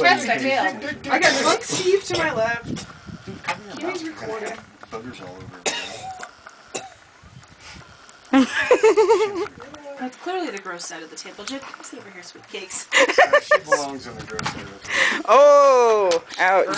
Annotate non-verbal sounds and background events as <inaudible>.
I failed. I got <laughs> Drunk Steve to my left. Dude, cover your mouth. recording. Boogers all over. That's clearly the gross side of the table. Jake, sit over here, sweet cakes. She belongs on the gross side. Oh, ouch.